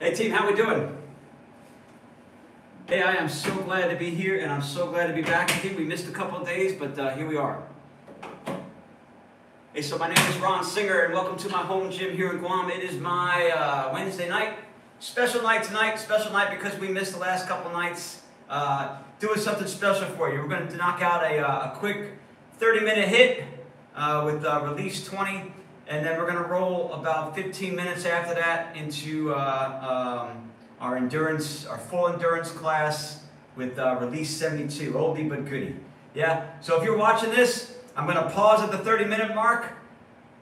Hey team, how we doing? Hey, I am so glad to be here, and I'm so glad to be back with you. We missed a couple days, but uh, here we are. Hey, so my name is Ron Singer, and welcome to my home gym here in Guam. It is my uh, Wednesday night, special night tonight. Special night because we missed the last couple nights. Uh, doing something special for you. We're going to knock out a, uh, a quick 30-minute HIIT uh, with uh, release 20, and then we're going to roll about 15 minutes after that into uh, um, our endurance, our full endurance class with uh, release 72, oldie but goodie. Yeah, so if you're watching this, I'm going to pause at the 30 minute mark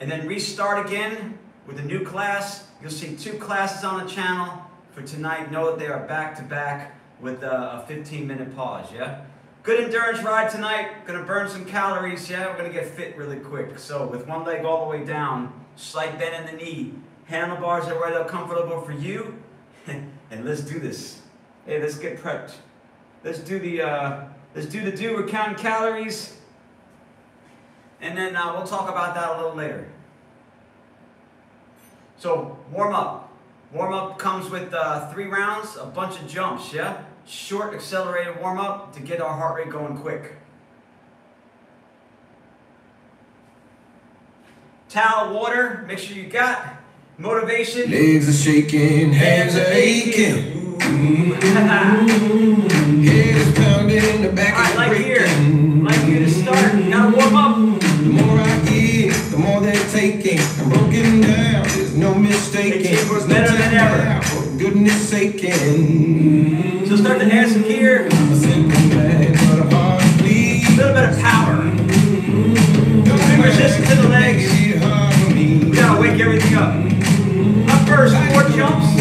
and then restart again with a new class. You'll see two classes on the channel for tonight. Know that they are back to back with a 15 minute pause, yeah? Good endurance ride tonight. Gonna burn some calories, yeah? We're gonna get fit really quick. So with one leg all the way down, slight bend in the knee, handlebars are right up comfortable for you, and let's do this. Hey, let's get prepped. Let's do the uh, let's do the do. We're counting calories, and then uh, we'll talk about that a little later. So warm up. Warm up comes with uh, three rounds, a bunch of jumps. Yeah, short accelerated warm up to get our heart rate going quick. Towel, water. Make sure you got. Motivation. Legs are shaking, hands are aching. Head is pounding in the back All right, like here. Like here to start. You gotta warm up. The more I give, the more they're taking. I'm broken down, there's no mistaking. It was There's better than ever. Goodness saking. So start to add some gear. A simple man, but a hard A bleed. little bit of power. Big resistance to the legs. It hard for me. We gotta wake everything up. Up first, four jumps,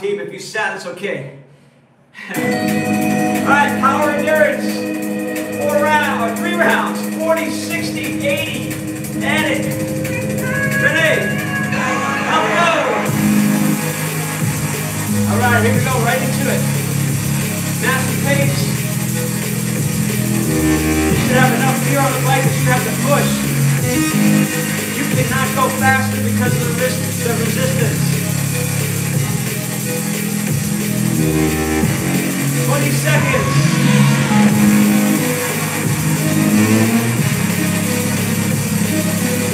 Team. If you sat, it's okay. All right, power endurance. Four rounds, three rounds. 40, 60, 80. Add it. Ready. Up go. All right, here we go. Right into it. Master pace. You should have enough gear on the bike that you have to push. You cannot go faster because of the resistance. 20 seconds.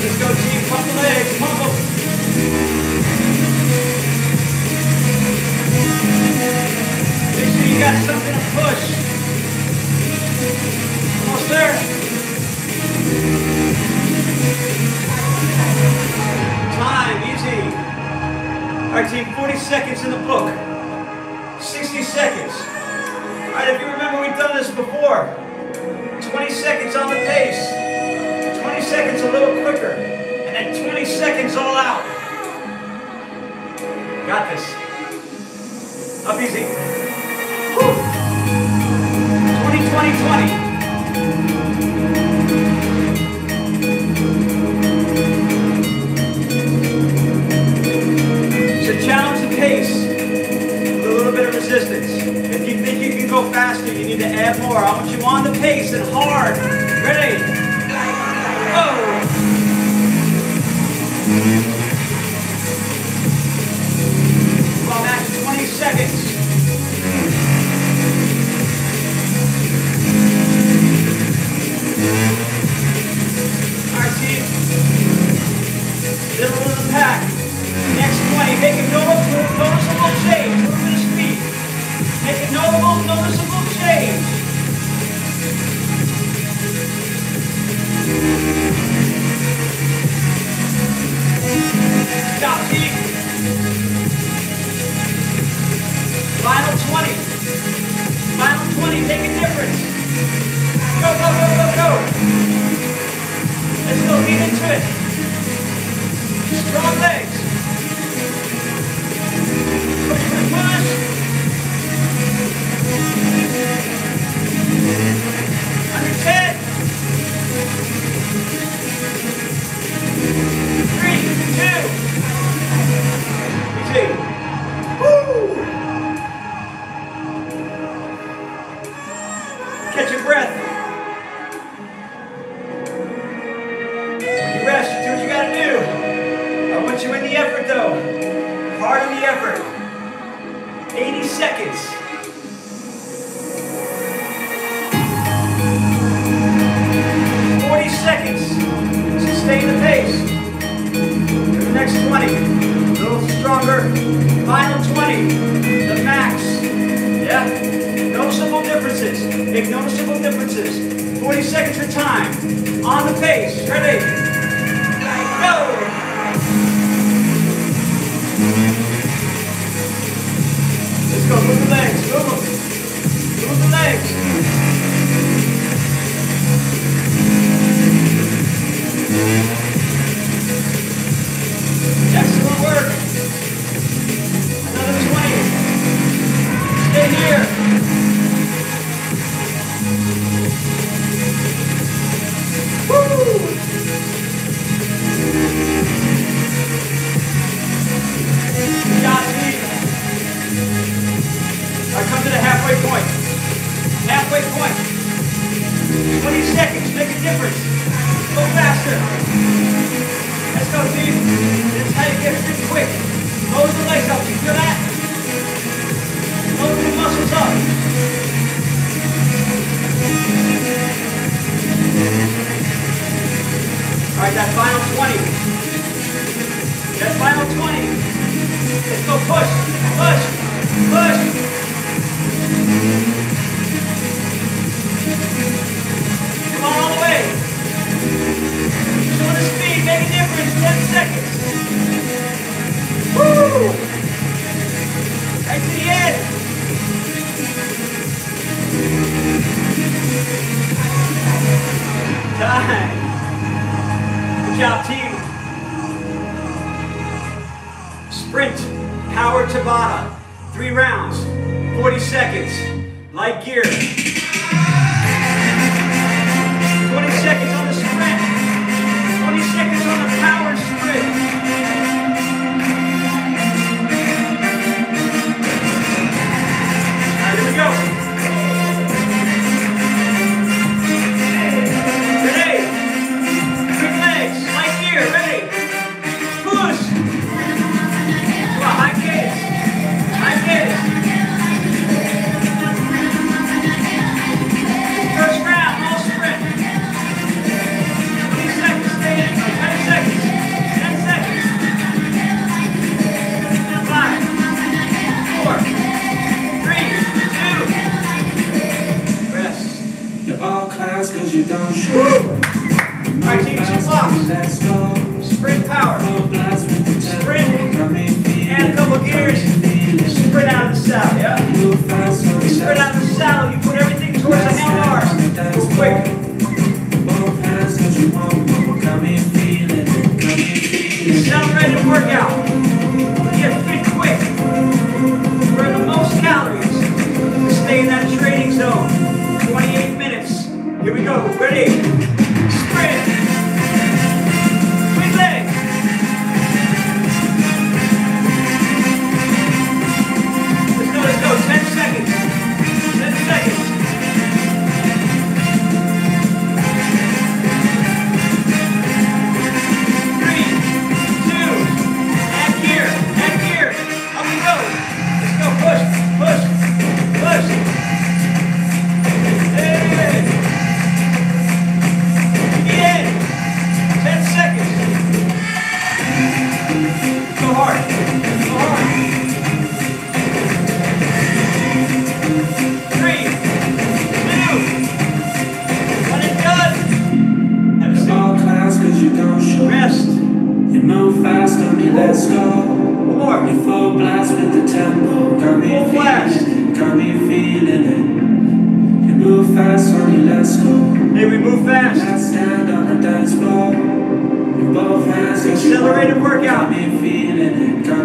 Let's go team, pump the legs, pump. Make sure you got something to push. Almost there. All right, team, 40 seconds in the book. 60 seconds. All right, if you remember, we've done this before. 20 seconds on the pace. 20 seconds a little quicker. And then 20 seconds all out. Got this. Up easy. Woo. 20, 20, 20. challenge the pace with a little bit of resistance. If you think you can go faster, you need to add more. I want you on the pace and hard. Ready? Go! Well, 20 seconds. All right, team. Middle of the pack. Next 20, make a notable, noticeable change. Move at a speed. Make a notable, noticeable vocês. Cadê? quick.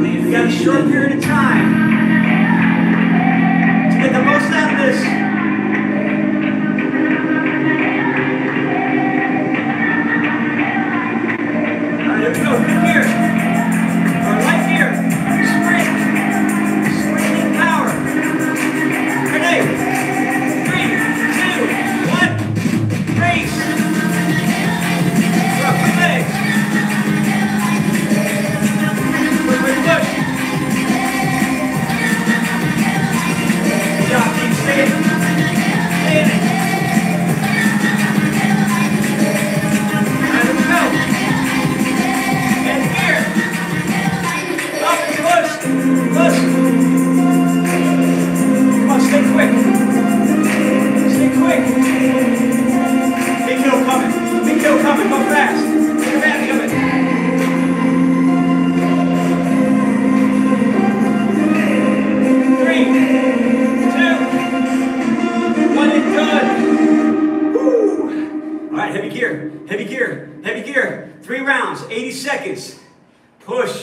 only a very short period of time. seconds. Push.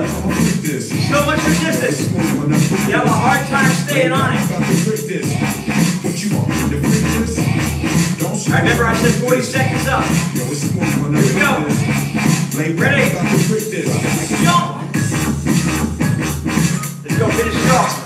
So much resistance. You have a hard time staying on it. I remember I said 40 seconds up. Here we go. Ready? Jump. Let's go finish it off.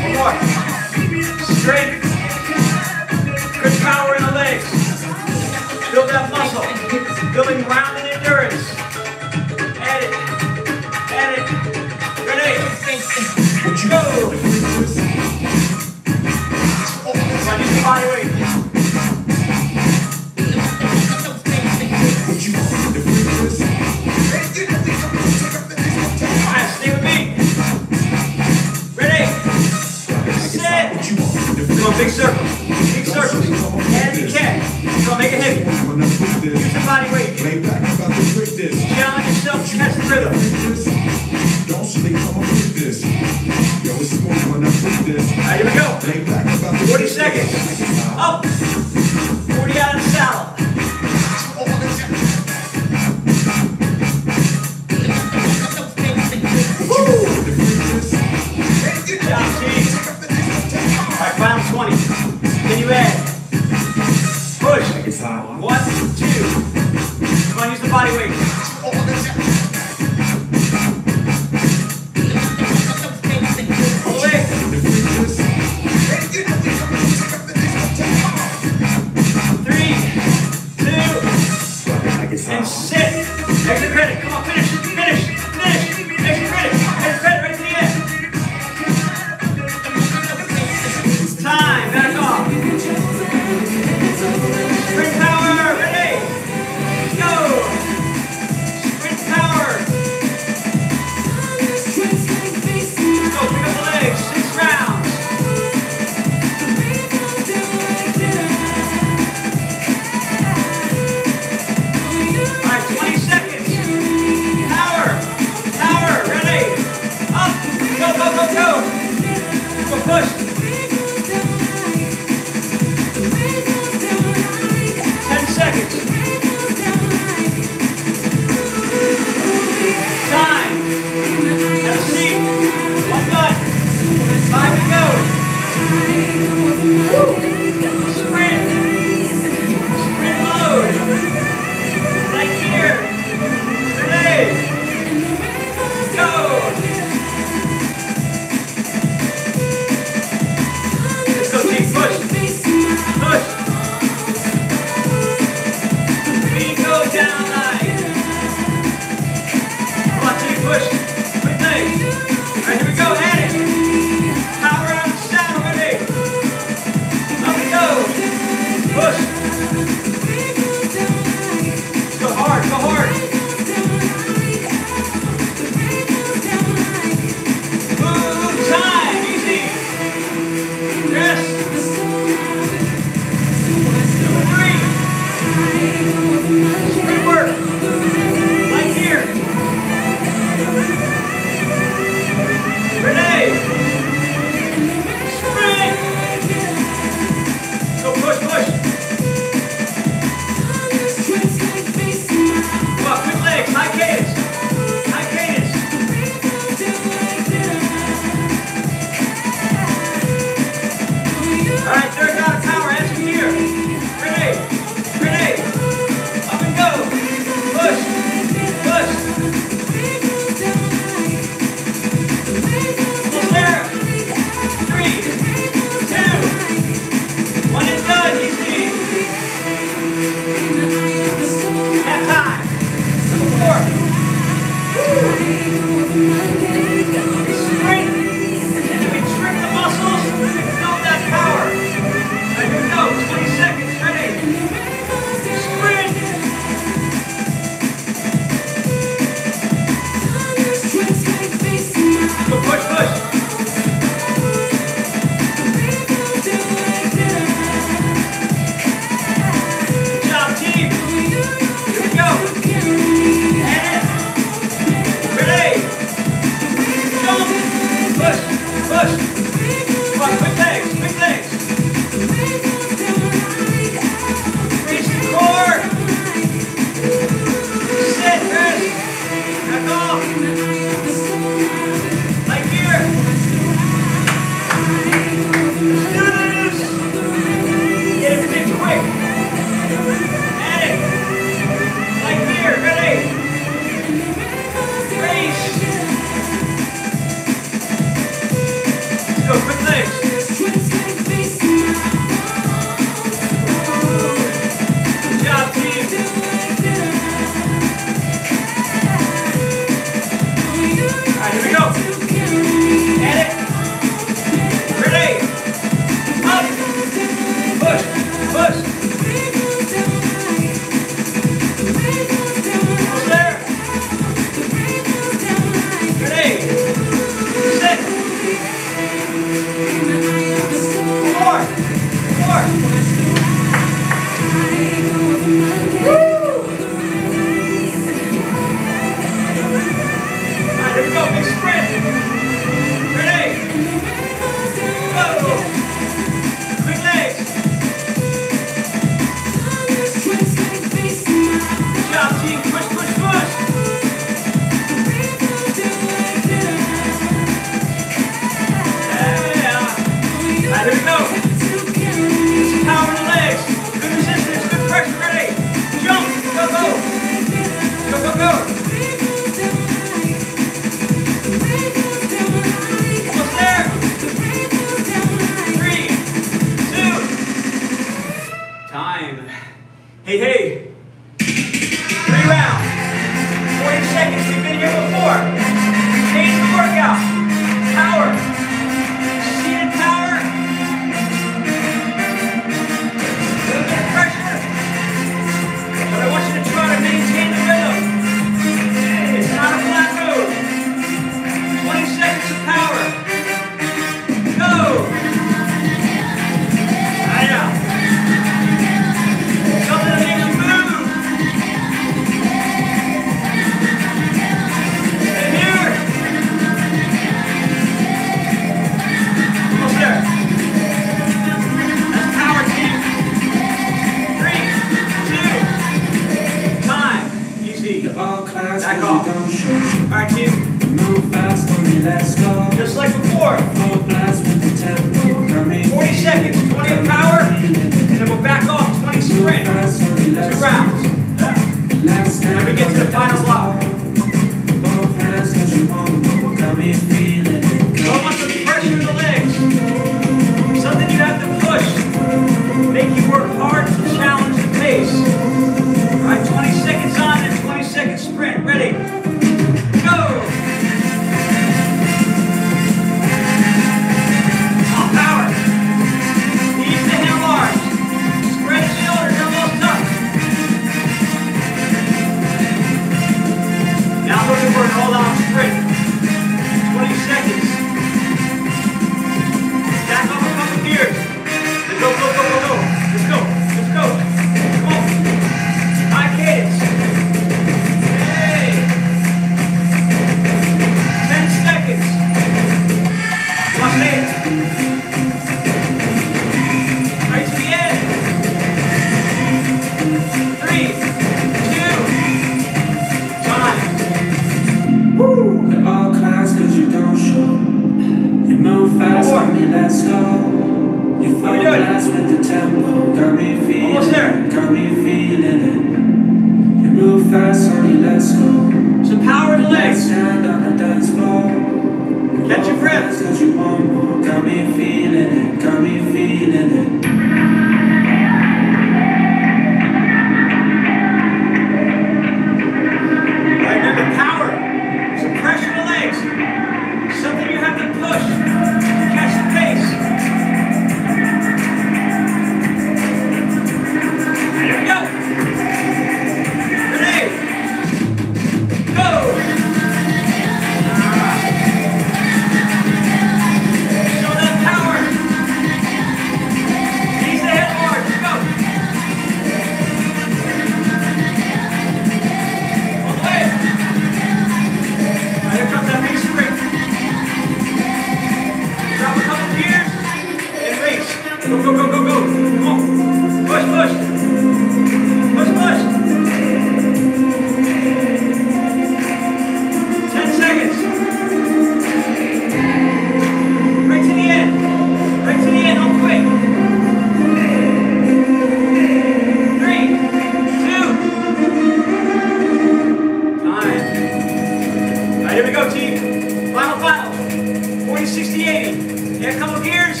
60-80. Yeah, a couple gears,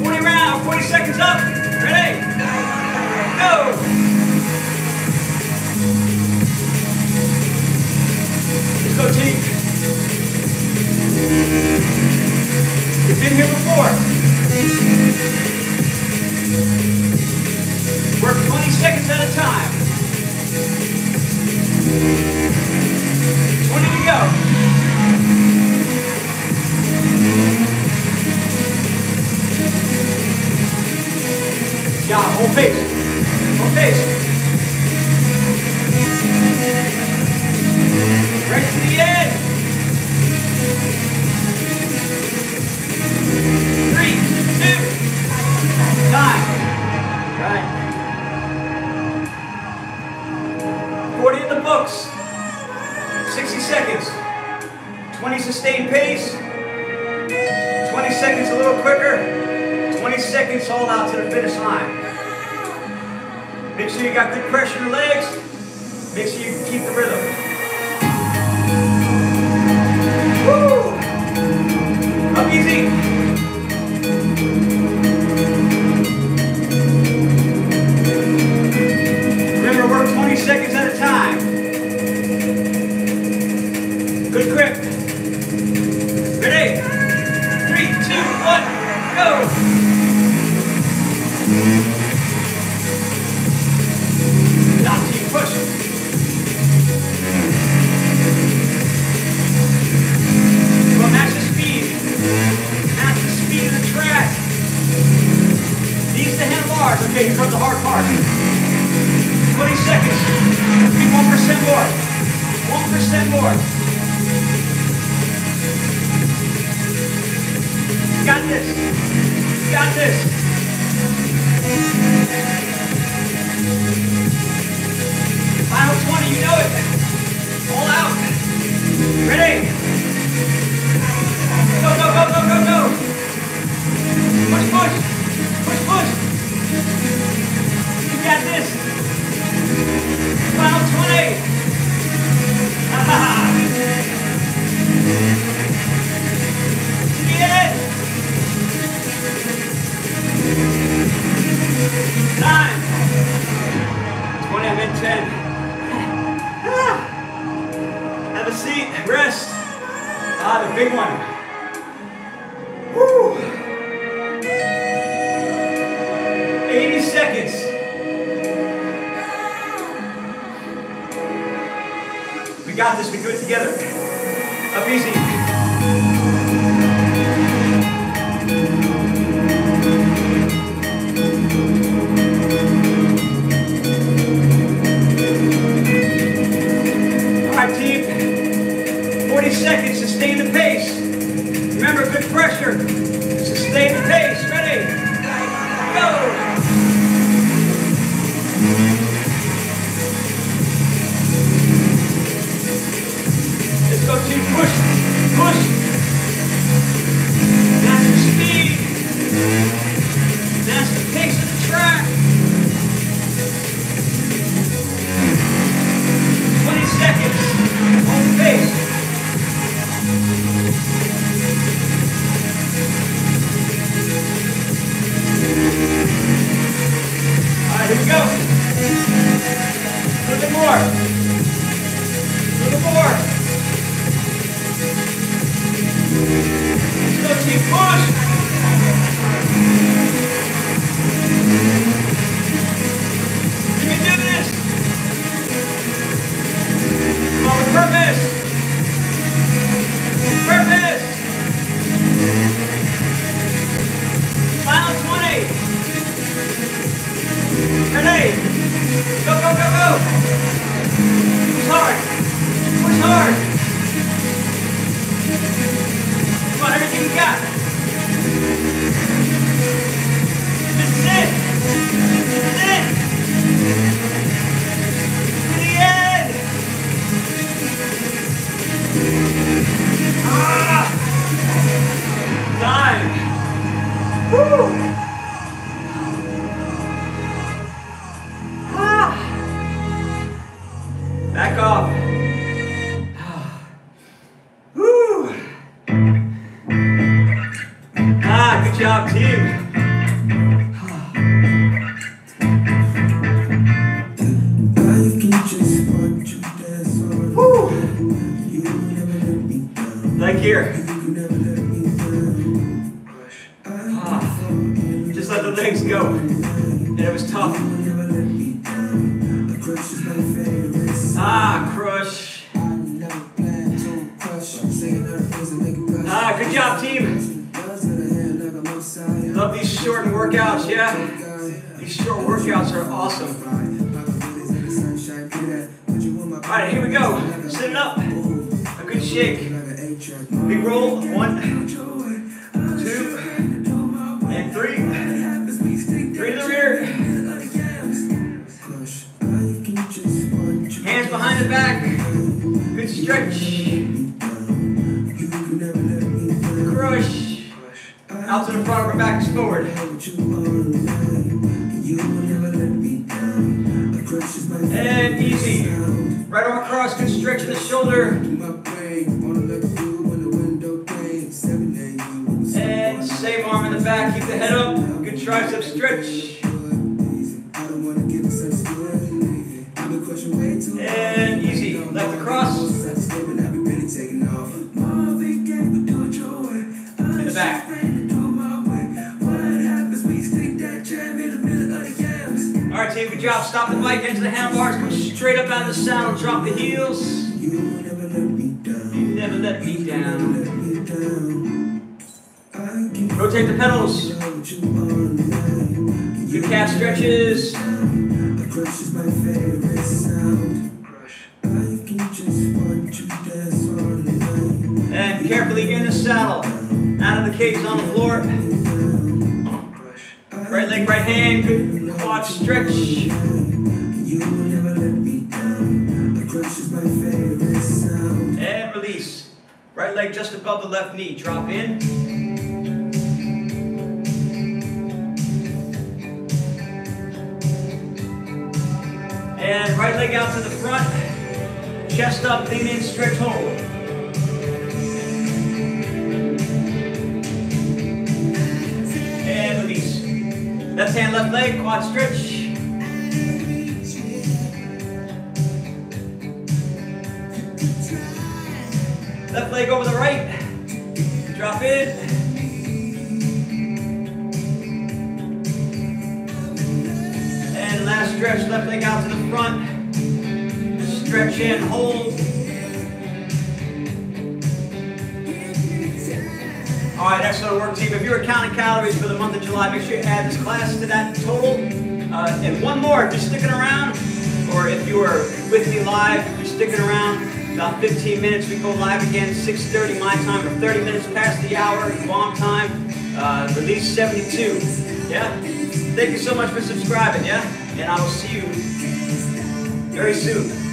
40 rounds, 40 seconds up. Ready? Go! Let's go, team. You've been here before. Work 20 seconds at a time. Yeah, op deze. Op deze. Right to the end. Three, two, nine. Right. 40 in the books. 60 seconds. 20 sustained pace. 20 seconds a little quicker. 20 seconds all out to the finish line. Make sure you got good pressure in your legs. Make sure you keep the rhythm. Woo! Up easy. Remember, we're 20 seconds in parts. Okay, here's the hard part. 20 seconds. Keep 1% more. 1% more. Got this. Got this. let the legs go. And it was tough. Ah, crush. Ah, good job, team. Love these short workouts, yeah? These short workouts are awesome. All right, here we go. Sit it up. A good shake. Big roll. One, two, Stretch. Crush. Out to the front, we're back forward. And easy. Right arm across, good stretch in the shoulder. And same arm in the back, keep the head up. Good tricep stretch. Good job. Stop the bike, Get of the handlebars, come straight up out of the saddle, drop the heels. You never let me down. You never let me down. Rotate the pedals. Good calf stretches. Crush is my favorite sound. I can just want to dance all night. And carefully in the saddle. Out of the cage on the floor. Right leg, right hand. Good quad stretch. And release. Right leg just above the left knee. Drop in. And right leg out to the front. Chest up, lean in, stretch, hold. Left leg, quad stretch. Left leg over the right. Drop in. And last stretch, left leg out to the front. Stretch in, hold. Excellent work, team. If you were counting calories for the month of July, make sure you add this class to that total. Uh, and one more, if you're sticking around, or if you are with me live, if you're sticking around, about 15 minutes, we go live again, 6.30 my time, or 30 minutes past the hour, bomb time, uh, release 72. Yeah? Thank you so much for subscribing, yeah? And I will see you very soon.